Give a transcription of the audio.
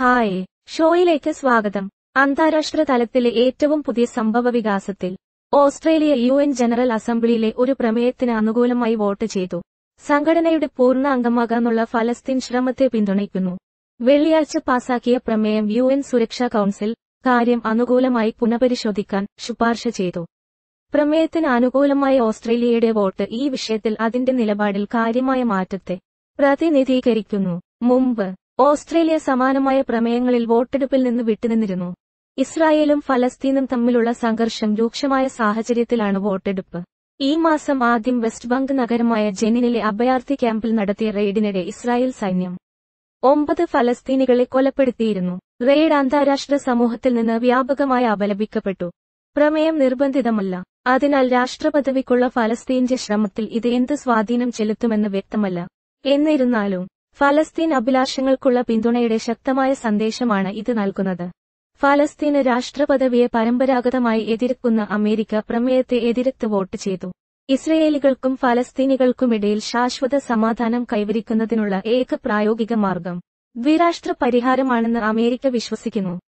Hi ഷോയിലേക്ക് സ്വാഗതം. അന്താരാഷ്ട്ര തലത്തിലെ ഏറ്റവും പുതിയ സംഭവ വികാസത്തിൽ ഓസ്ട്രേലിയ യു എൻ ജനറൽ അസംബ്ലിയിലെ ഒരു പ്രമേയത്തിന് അനുകൂലമായി വോട്ട് ചെയ്തു. സംഘടനയുടെ പൂർണ അംഗമാകാനുള്ള ഫലസ്തീൻ ശ്രമത്തെ പിന്തുണയ്ക്കുന്നു. വെള്ളിയാഴ്ച പാസാക്കിയ പ്രമേയം യു എൻ സുരക്ഷാ കൌൺസിൽ കാര്യം അനുകൂലമായി പുനഃപരിശോധിക്കാൻ ശുപാർശ ചെയ്തു. പ്രമേയത്തിന് അനുകൂലമായ ഓസ്ട്രേലിയയുടെ വോട്ട് ഈ വിഷയത്തിൽ അതിന്റെ നിലപാടിൽ കാര്യമായ മാറ്റത്തെ പ്രതിനിധീകരിക്കുന്നു. മുമ്പ് ഓസ്ട്രേലിയ സമാനമായ പ്രമേയങ്ങളിൽ വോട്ടെടുപ്പിൽ നിന്ന് വിട്ടുനിന്നിരുന്നു. ഇസ്രായേലും ഫലസ്തീനും തമ്മിലുള്ള സംഘർഷം രൂക്ഷമായ സാഹചര്യത്തിലാണ് വോട്ടെടുപ്പ്. ഈ മാസം ആദ്യം വെസ്റ്റ് ബംഗ് നഗരമായ ജെനിനിലെ അഭയാർത്ഥി ക്യാമ്പിൽ നടത്തിയ റെയ്ഡിനിടെ ഇസ്രായേൽ സൈന്യം ഒമ്പത് ഫലസ്തീനികളെ കൊലപ്പെടുത്തിയിരുന്നു. റെയ്ഡ് അന്താരാഷ്ട്ര സമൂഹത്തിൽ നിന്ന് വ്യാപകമായി അപലപിക്കപ്പെട്ടു. പ്രമേയം നിർബന്ധിതമല്ല. അതിനാൽ രാഷ്ട്രപദവിക്കുള്ള ഫലസ്തീന്റെ ശ്രമത്തിൽ ഇത് എന്ത് സ്വാധീനം ചെലുത്തുമെന്ന് വ്യക്തമല്ല. എന്നിരുന്നാലും ഫലസ്തീൻ അഭിലാഷങ്ങൾക്കുള്ള പിന്തുണയുടെ ശക്തമായ സന്ദേശമാണ് ഇത് നൽകുന്നത്. ഫലസ്തീന് രാഷ്ട്രപദവിയെ പരമ്പരാഗതമായി എതിർക്കുന്ന അമേരിക്ക പ്രമേയത്തെ എതിർത്ത് വോട്ട് ചെയ്തു. ഇസ്രയേലികൾക്കും ഫലസ്തീനികൾക്കുമിടയിൽ ശാശ്വത സമാധാനം കൈവരിക്കുന്നതിനുള്ള ഏക പ്രായോഗിക മാർഗം. ദ്വിരാഷ്ട്ര പരിഹാരമാണെന്ന് അമേരിക്ക വിശ്വസിക്കുന്നു.